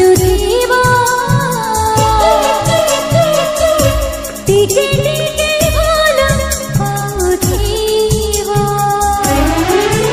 వసుదేవా ticket